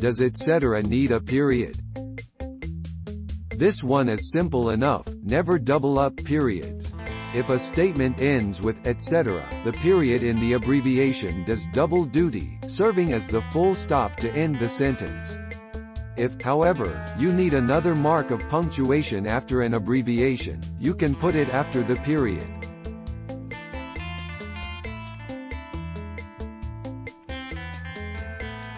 Does etc. need a period? This one is simple enough, never double up periods. If a statement ends with etc., the period in the abbreviation does double duty, serving as the full stop to end the sentence. If, however, you need another mark of punctuation after an abbreviation, you can put it after the period.